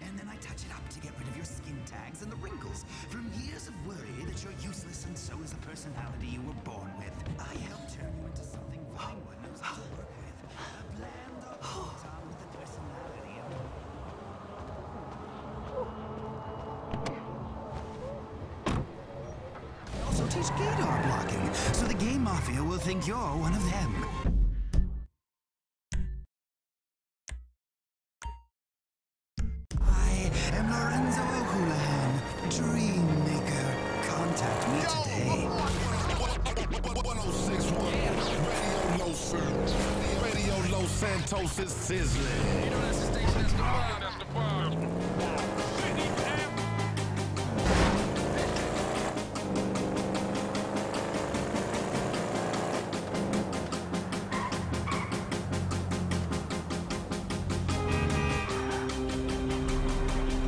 And then I touch it up to get rid of your skin tags and the wrinkles from years of worry that you're useless and so is the personality you were born with. I help turn you into something fine one knows how to work with. A with the personality of I also teach gaydar blocking, so the game mafia will think you're one of them. Is sizzling. You know that's the station, that's the that's the.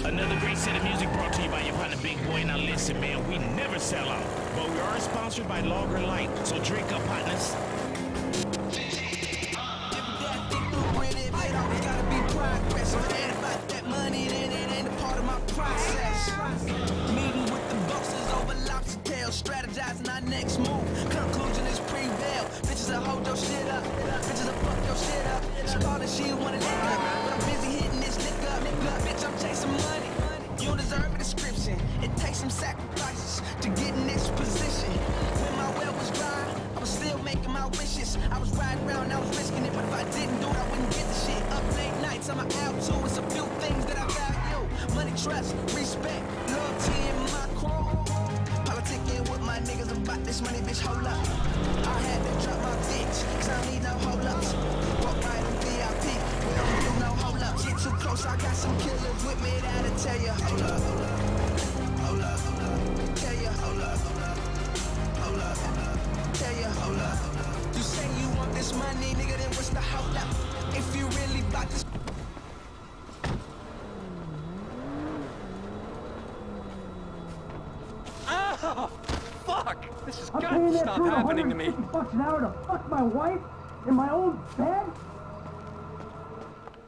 Another great set of music brought to you by your partner Big Boy. Now listen, man, we never sell out, but we are sponsored by Logger Light. So drink up, partners. Respect, loyalty in my crew. Politicking with my niggas about this money, bitch, hold up. I had to drop my bitch, cause I need no hold ups. Walk right in VIP, we don't do no hold ups. Get too close, I got some killers with me that'll tell you, hold up, hold up. Tell you, hold up, hold up. Tell you, hold up. You say you want this money, nigga, then what's the hold up? If you really bout this I'm got paying to that stop crew happening to me. 150 bucks an hour to fuck my wife in my own bed?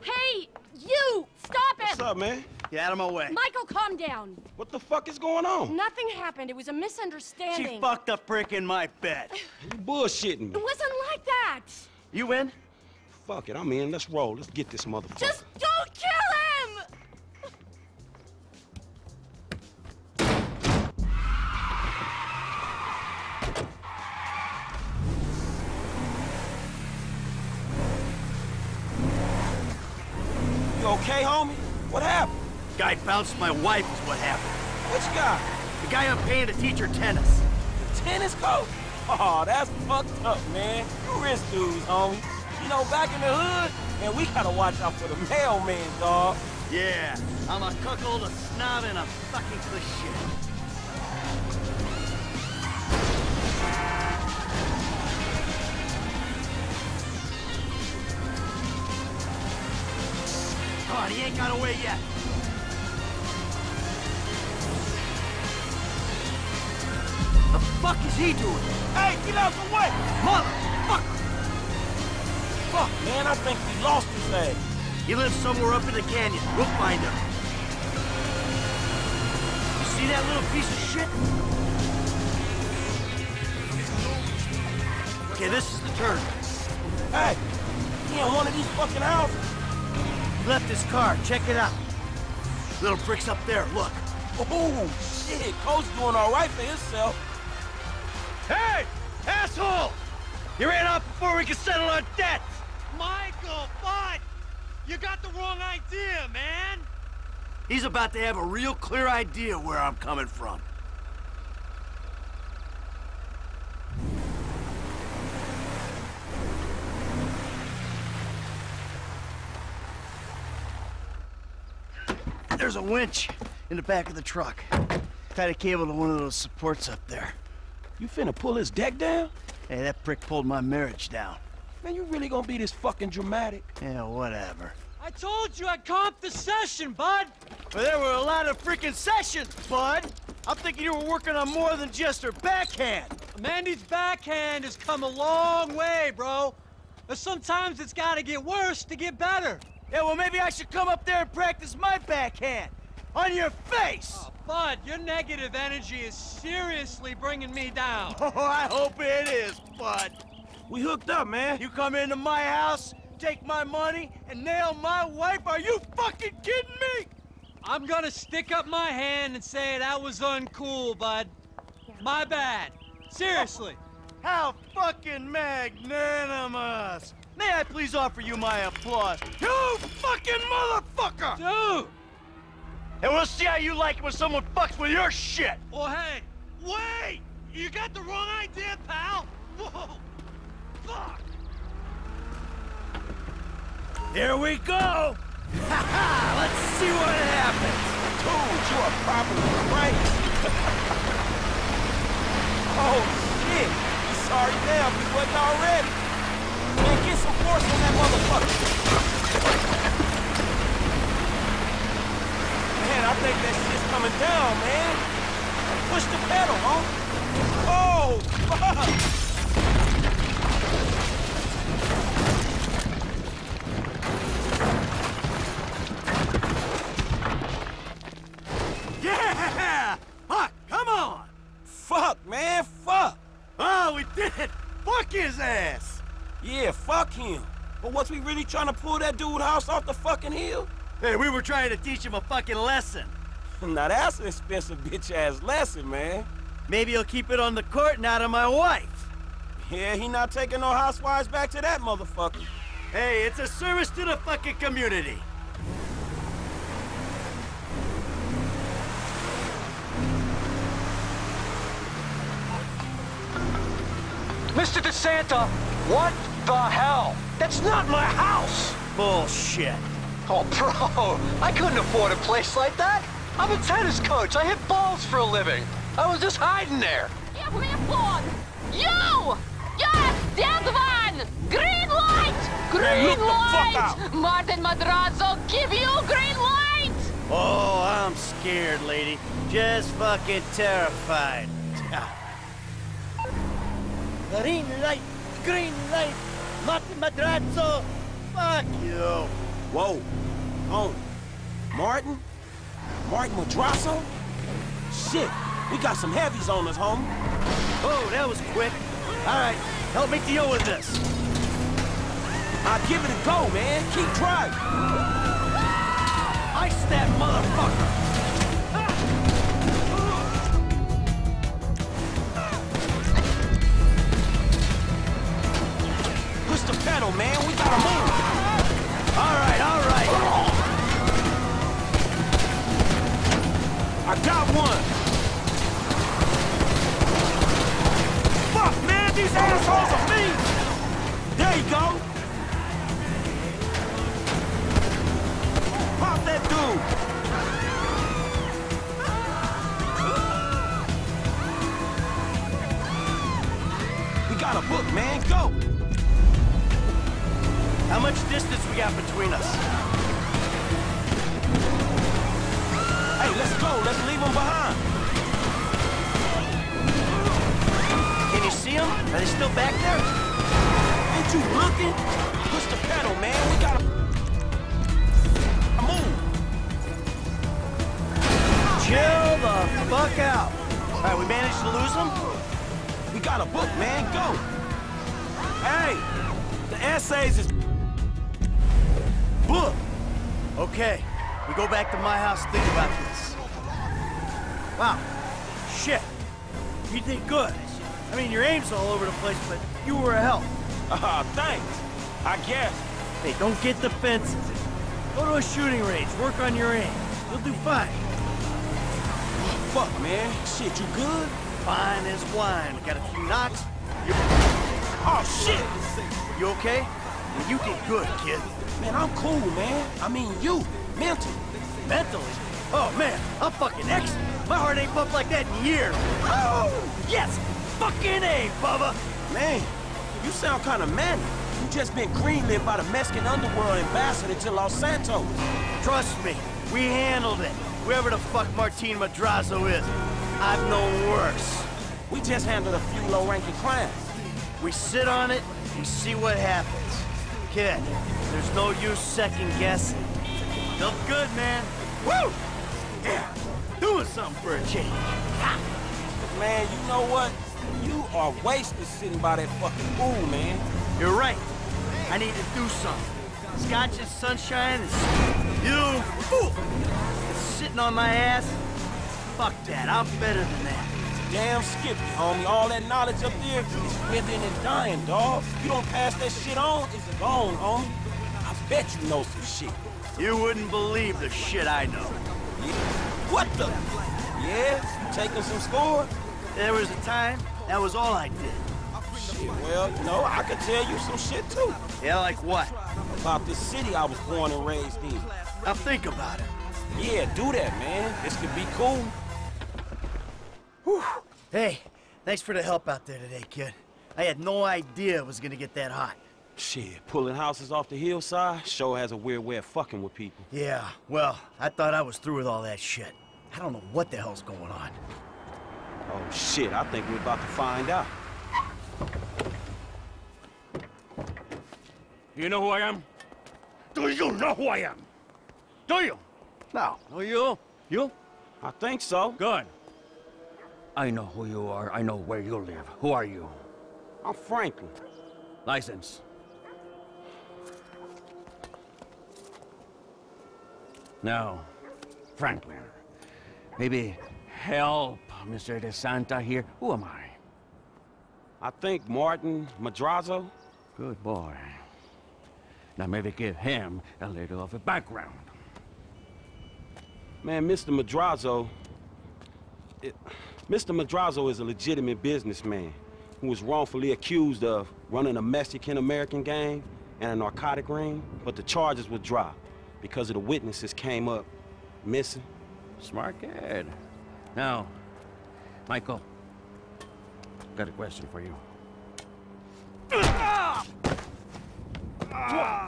Hey, you! Stop it! What's up, man? Get out of my way. Michael, calm down. What the fuck is going on? Nothing happened. It was a misunderstanding. She fucked a brick in my bed. You bullshitting me. It wasn't like that. You in? Fuck it, I'm in. Let's roll. Let's get this motherfucker. Just don't kill You okay, homie? What happened? Guy bounced my wife is what happened. Which guy? The guy I'm paying to teach her tennis. The tennis coach? Oh, that's fucked up, man. You rich dudes, homie. You know, back in the hood, man, we gotta watch out for the mailman, dog. Yeah, I'm a cuckold, a snob, and a fucking cliche. On, he ain't got away yet. The fuck is he doing? Hey, get out of the way! Motherfucker! Fuck, man, I think we lost his ass. He lives somewhere up in the canyon. We'll find him. You see that little piece of shit? Okay, this is the turn. Hey, he in one of these fucking houses? Left his car. Check it out. Little bricks up there. Look. Oh, shit. Coach doing all right for himself. Hey! Asshole! You ran off before we could settle our debts! Michael, what? You got the wrong idea, man. He's about to have a real clear idea where I'm coming from. There's a winch in the back of the truck. Tied a cable to one of those supports up there. You finna pull his deck down? Hey, that prick pulled my marriage down. Man, you really gonna be this fucking dramatic? Yeah, whatever. I told you I'd comp the session, bud. But there were a lot of freaking sessions, bud. I'm thinking you were working on more than just her backhand. Mandy's backhand has come a long way, bro. But sometimes it's gotta get worse to get better. Yeah, well, maybe I should come up there and practice my backhand. On your face! Oh, Bud, your negative energy is seriously bringing me down. Oh, I hope it is, Bud. We hooked up, man. You come into my house, take my money, and nail my wife? Are you fucking kidding me? I'm gonna stick up my hand and say that was uncool, Bud. My bad. Seriously. How fucking magnanimous! May I please offer you my applause? You fucking motherfucker! Dude! And we'll see how you like it when someone fucks with your shit! Well, hey, wait! You got the wrong idea, pal! Whoa! Fuck! Here we go! Ha ha! Let's see what happens! Dude, you are properly crazy. oh, shit. Sorry now you wasn't already. Man, get some force that motherfucker. Man, I think that shit's coming down, man. Push the pedal, huh? Oh, fuck. Was we really trying to pull that dude house off the fucking hill? Hey, we were trying to teach him a fucking lesson. Now that's an expensive bitch-ass lesson, man. Maybe he'll keep it on the court and out of my wife. Yeah, he not taking no housewives back to that motherfucker. Hey, it's a service to the fucking community. Mr. DeSanta, what the hell? That's not my house! Bullshit. Oh, bro, I couldn't afford a place like that. I'm a tennis coach. I hit balls for a living. I was just hiding there. Give me a phone! You! Yes, that one! Green light! Green look the fuck light! Martin Madrazo, give you green light! Oh, I'm scared, lady. Just fucking terrified. Green light, green light, Martin Madrazo. Fuck you. Whoa. Oh. Martin? Martin Madrazo? Shit, we got some heavies on us, homie. Oh, that was quick. All right, help me deal with this. I'll give it a go, man. Keep driving. Ice that motherfucker. Man. We gotta move. All right, all right. I got one. Fuck, man. These assholes are mean. There you go. Pop that dude. We got a book, man. Go. Distance we got between us? Hey, let's go. Let's leave them behind. Can you see them? Are they still back there? Ain't you looking? Push the pedal, man. We gotta move. Chill the fuck out. All right, we managed to lose them? We got a book, man. Go. Hey, the essays is Okay, we go back to my house think about this. Wow, shit. You did good. I mean, your aim's all over the place, but you were a help. Ah, thanks. I guess. Hey, don't get defensive. Go to a shooting range, work on your aim. You'll do fine. Fuck, man. Shit, you good? Fine as wine. Got a few knocks. Oh, shit. You okay? Well, you did good, kid. Man, I'm cool, man. I mean, you. Mental. Mentally? Oh, man, I'm fucking excellent. My heart ain't pumped like that in years. Oh, yes! Fucking A, Bubba! Man, you sound kind of manic. You just been greenlit by the Mexican underworld ambassador to Los Santos. Trust me, we handled it. Whoever the fuck Martin Madrazo is, I've known worse. We just handled a few low-ranking crimes. We sit on it, we see what happens. Kid, there's no use second guessing. Felt good, man. Woo! Yeah, doing something for a change. Man, you know what? You are wasted sitting by that fucking pool, man. You're right. I need to do something. Scotch and sunshine is... You fool! Sitting on my ass? Fuck that, I'm better than that. Damn Skippy, homie. All that knowledge up there is withering and dying, dog. You don't pass that shit on, it's gone, homie. I bet you know some shit. You wouldn't believe the shit I know. Yeah. What the? Yeah? You taking some score? There was a time, that was all I did. Shit, well, you know, I could tell you some shit too. Yeah, like what? About this city I was born and raised in. Now think about it. Yeah, do that, man. This could be cool. Whew. Hey, thanks for the help out there today, kid. I had no idea it was gonna get that hot. Shit, pulling houses off the hillside sure has a weird way of fucking with people. Yeah, well, I thought I was through with all that shit. I don't know what the hell's going on. Oh, shit, I think we're about to find out. You know who I am? Do you know who I am? Do you? No. No, you? You? I think so. Good. I know who you are. I know where you live. Who are you? I'm Franklin. License. Now, Franklin, maybe help Mr. DeSanta here. Who am I? I think Martin Madrazo. Good boy. Now maybe give him a little of a background. Man, Mr. Madrazo... It, Mr. Madrazo is a legitimate businessman who was wrongfully accused of running a Mexican-American gang and a narcotic ring, but the charges were dropped because of the witnesses came up missing. Smart kid. Now, Michael, I've got a question for you.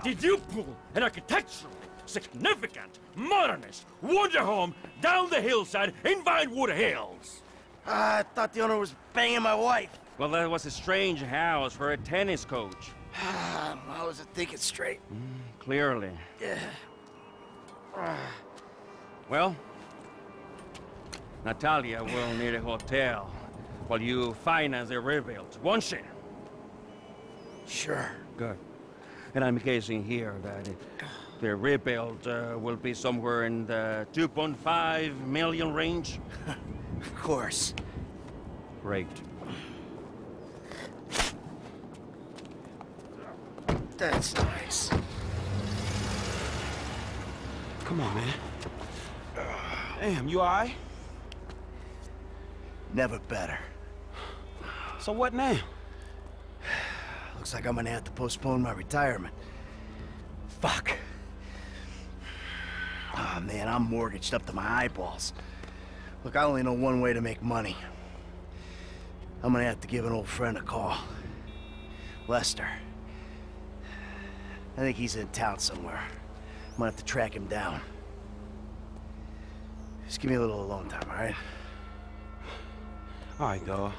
Did you pull an architectural, significant, modernist wonder home down the hillside in Vinewood Hills? Uh, I thought the owner was banging my wife. Well, that was a strange house for a tennis coach. I wasn't thinking straight. Mm, clearly. Yeah. Well, Natalia will need a hotel while you finance the rebuild, won't she? Sure. Good. And I'm guessing here that the rebuild uh, will be somewhere in the 2.5 million range? of course. Great. That's nice. Come on, man. Damn, you all right? Never better. So what now? Looks like I'm gonna have to postpone my retirement. Fuck. Oh man, I'm mortgaged up to my eyeballs. Look, I only know one way to make money. I'm gonna have to give an old friend a call. Lester. I think he's in town somewhere. I'm gonna have to track him down. Just give me a little alone time, alright? All right, dawg.